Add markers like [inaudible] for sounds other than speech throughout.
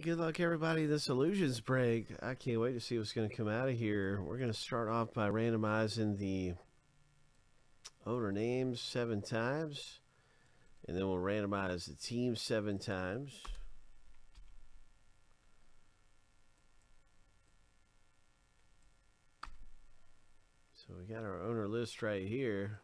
good luck everybody. This illusions break. I can't wait to see what's going to come out of here. We're going to start off by randomizing the owner names seven times, and then we'll randomize the team seven times. So we got our owner list right here.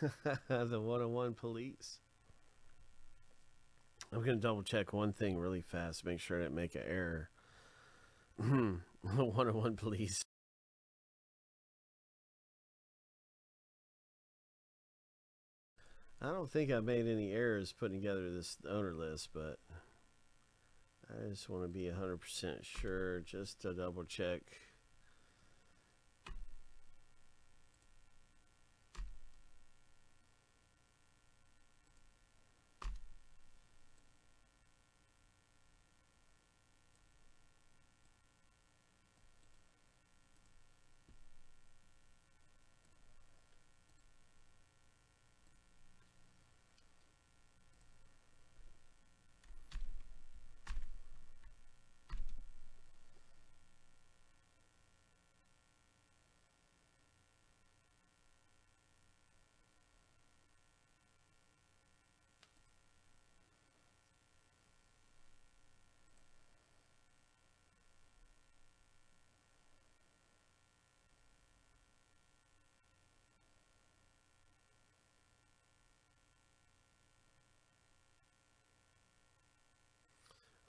[laughs] the 101 police. I'm going to double check one thing really fast, make sure I didn't make an error. [laughs] the 101 police. I don't think I made any errors putting together this owner list, but I just want to be 100% sure just to double check.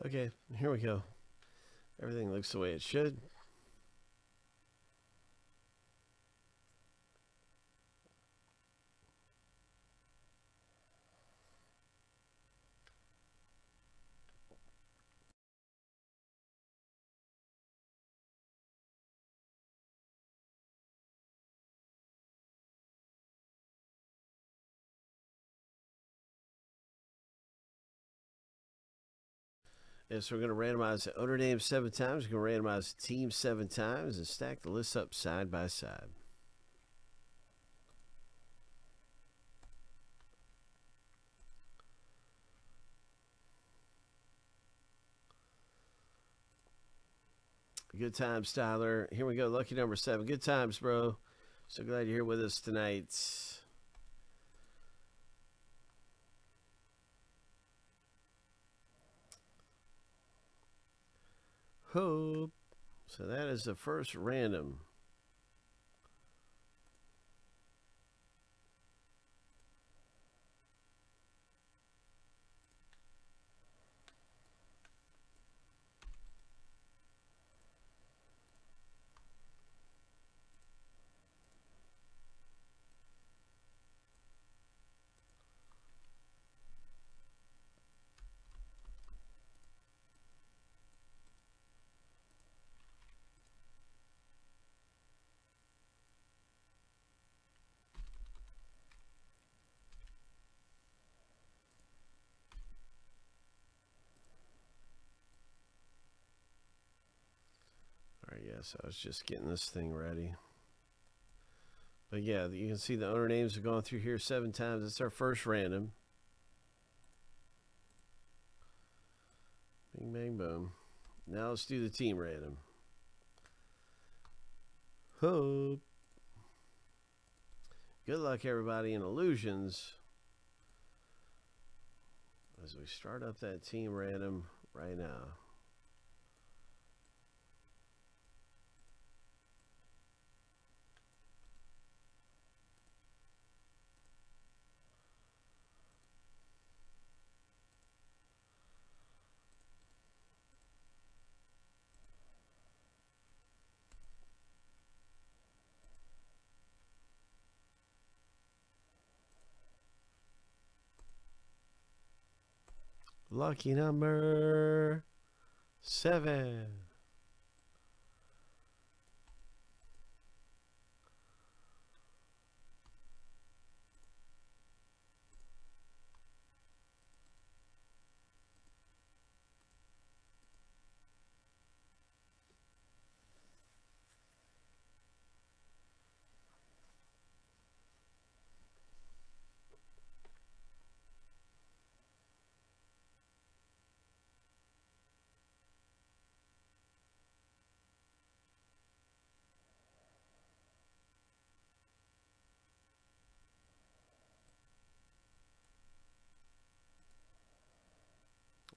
Okay, here we go. Everything looks the way it should. And so we're going to randomize the owner name seven times. We're going to randomize the team seven times and stack the lists up side by side. Good times, Tyler. Here we go. Lucky number seven. Good times, bro. So glad you're here with us tonight. Hope. So that is the first random. So I was just getting this thing ready. But yeah, you can see the owner names have gone through here seven times. It's our first random. Bing, bang, boom. Now let's do the team random. Hope. Good luck, everybody, in Illusions. As we start up that team random right now. Lucky number seven.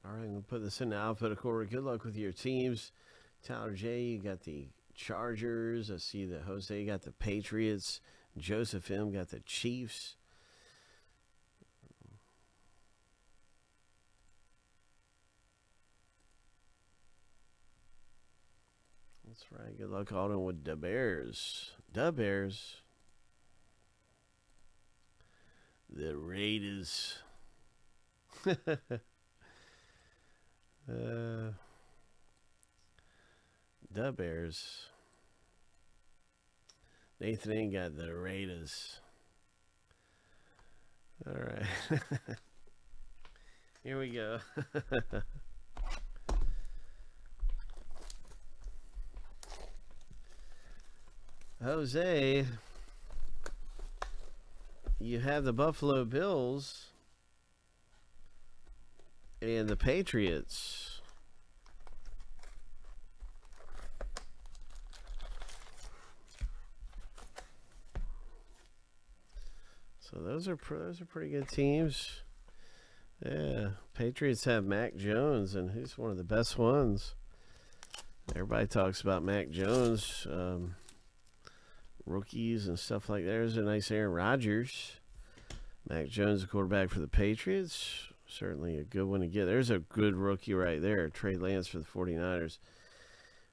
All right, I'm going to put this in the alphabetical order. Good luck with your teams. Tyler J, you got the Chargers. I see that Jose got the Patriots. Joseph M got the Chiefs. That's right. Good luck, Alden, with the Bears. The Bears. The Raiders. [laughs] uh, the Bears. Nathan ain't got the Raiders. All right. [laughs] Here we go. [laughs] Jose, you have the Buffalo Bills and the Patriots. So those are those are pretty good teams. Yeah, Patriots have Mac Jones, and he's one of the best ones. Everybody talks about Mac Jones. Um, rookies and stuff like that. There's a nice Aaron Rodgers. Mac Jones, the quarterback for the Patriots. Certainly a good one to get. There's a good rookie right there. Trey Lance for the 49ers.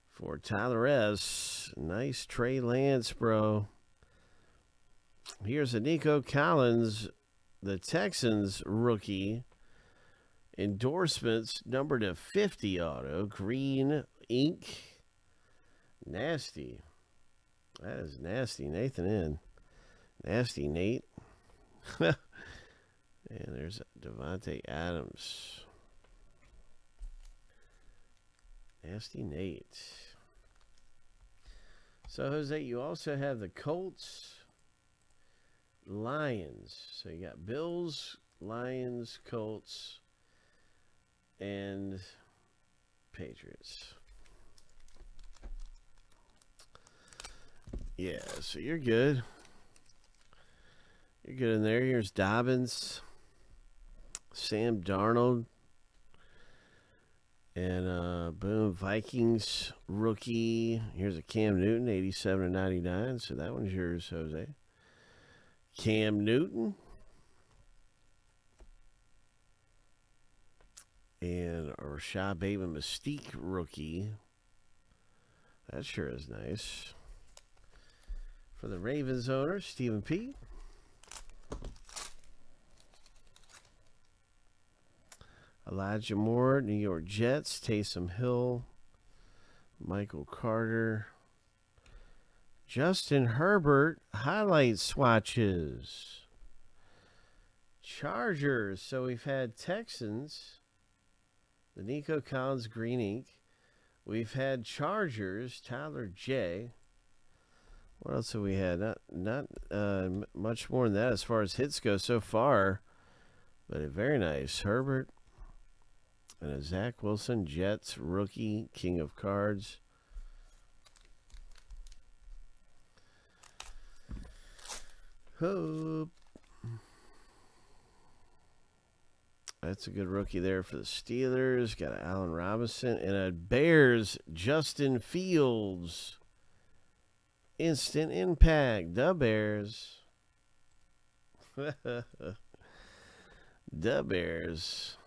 For Tyler S. Nice Trey Lance, bro. Here's a Nico Collins, the Texans rookie. Endorsements number to 50 auto. Green ink. Nasty. That is nasty, Nathan in. Nasty Nate. [laughs] and there's Davante Adams. Nasty Nate. So Jose, you also have the Colts, Lions. So you got Bills, Lions, Colts, and Patriots. Yeah, so you're good. You're good in there. Here's Dobbins, Sam Darnold, and uh, boom, Vikings rookie. Here's a Cam Newton, 87 and 99. So that one's yours, Jose. Cam Newton. And Rashod Bateman Mystique rookie. That sure is nice. For the Ravens owner, Stephen P. Elijah Moore, New York Jets, Taysom Hill, Michael Carter, Justin Herbert, highlight swatches. Chargers. So we've had Texans, the Nico Collins Green Ink. We've had Chargers, Tyler J. What else have we had? Not not uh, much more than that as far as hits go so far, but very nice. Herbert and a Zach Wilson Jets rookie King of Cards. Hope. That's a good rookie there for the Steelers. Got an Allen Robinson and a Bears Justin Fields. Instant impact. The Bears. [laughs] the Bears.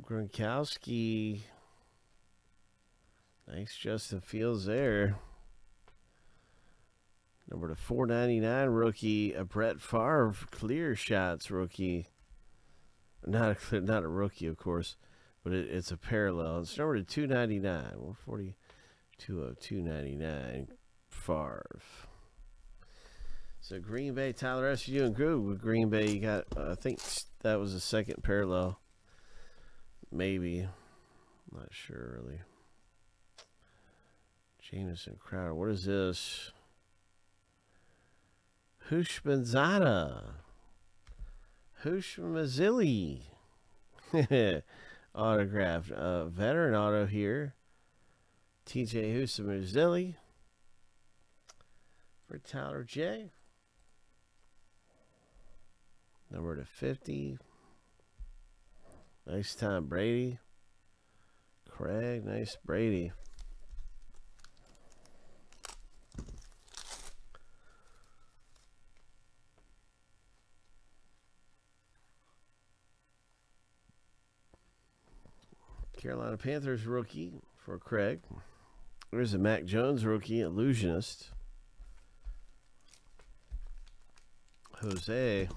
Rob Gronkowski. Nice Justin Fields there. Number to 499 rookie, a Brett Favre clear shots rookie. Not a clear, not a rookie, of course, but it, it's a parallel. It's number to 299. 140, 299 Favre. So Green Bay, Tyler S. You and Groove with Green Bay. You got, uh, I think that was the second parallel. Maybe. Not sure really. Jamison Crowder. What is this? Hushmanzada. Hushmazili. [laughs] Autographed. Uh, veteran auto here. TJ Houshmandzadeh for Tyler J. Number to 50. Nice time, Brady. Craig, nice Brady. Carolina Panthers rookie for Craig. There's a Mac Jones rookie, illusionist. Jose.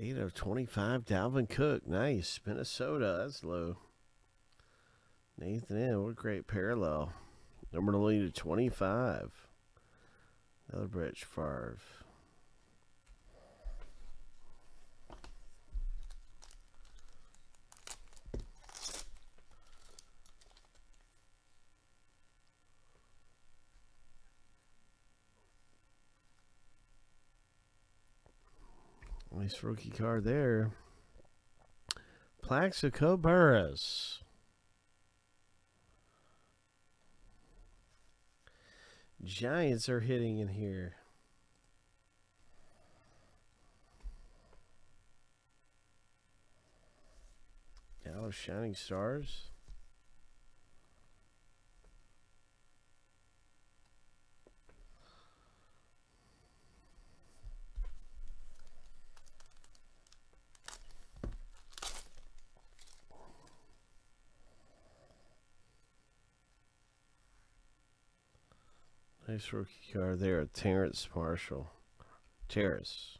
Eight of 25, Dalvin Cook. Nice. Minnesota, that's low. Nathan M, what a great parallel. Number to lead to 25. Another Brett Favre. Nice rookie card there. Plaxico Burress. Giants are hitting in here. Dallas Shining Stars. Nice rookie card there, Terrace Marshall. Terrace.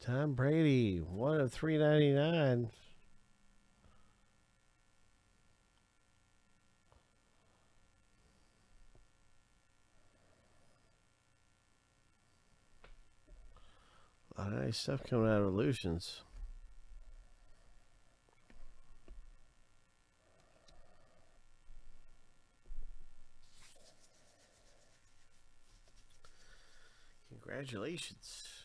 Tom Brady, one of three ninety nine. Nice stuff coming out of Illusions. Congratulations.